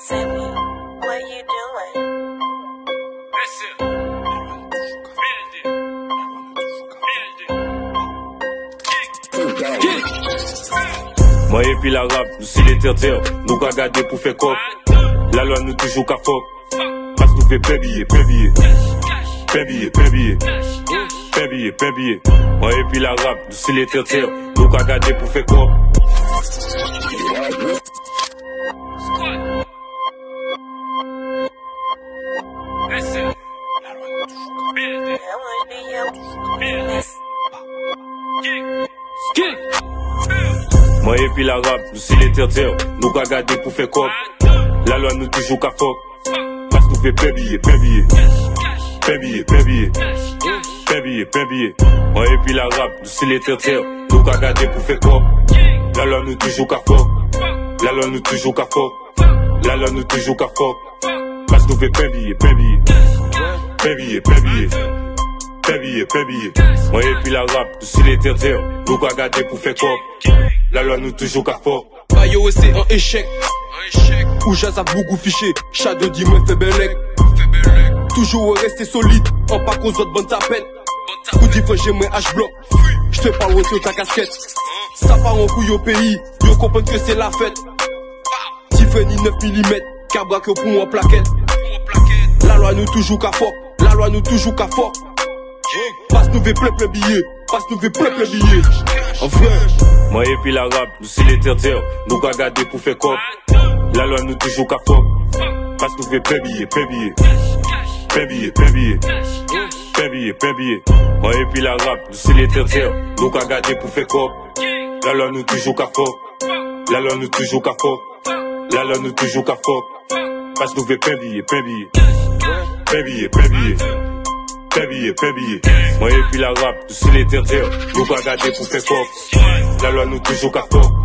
Say me, what you doing? Listen. Build it. Build it. Kick. Kick. Mwen epi la rap, nou si le ter ter, nou ka gade pou fe kop. La lwa nou toujou ka fok. Pas nou fe pebiye, pebiye. Pebiye, pebiye. Pebiye, pebiye. Mwen epi la rap, nou si le ter ter, nou ka gade pou fe kop. Moi et puis l'arabe, nous si les terre nous qu'a gardé pour faire cop. La nous nous fait paix billet, paix billet. Paix billet, paix billet. Paix billet, paix billet. Moi et puis l'arabe, nous si les terre nous qu'a gardé pour faire cop. La loi nous toujours qu'à fuck. La loi nous toujours qu'à fuck. La nous toujours qu'à fuck. Parce nous fait paix billet, paix billet. Paix billet. Moi et puis l'arabe, nous si les terre nous qu'a gardé pour faire cop. La loi nous toujours qu'à fuck. Ayo c'est un échec. Ou jazz a beaucoup fiché. Shadow dit moi fait belek. Toujours rester solide. En pas qu'on autres bonne tapette. Ou dit faut j'ai moi H-block J'te parle de ta casquette. Ça part en couille au pays. Yo comprennent que c'est la fête. Tiffany 9 mm Cabra que pour moi plaquette. La loi nous toujours qu'à fort. La loi nous toujours qu'à fort Passe nous plein billets Passe nous plein billets En vrai Moi et puis l'arabe, nous les terre nous qu'a gardé pour faire cop. La loi nous toujours qu'à fuck. Parce nous paix billet, paix billet. Paix billet, paix billet. Paix billet, billet. Moi et puis l'arabe, nous les terre nous qu'a gardé pour faire cop. La loi nous toujours qu'à. La loi nous toujours qu'à. La loi nous toujours qu'à fuck. Parce nous paix billet, paix billet. Paix billet, paix billet. Paix billet, paix billet. Moi et puis l'arabe, nous si les terre nous qu'a gardé pour faire cop. La loi nous toujours qu'à fuck.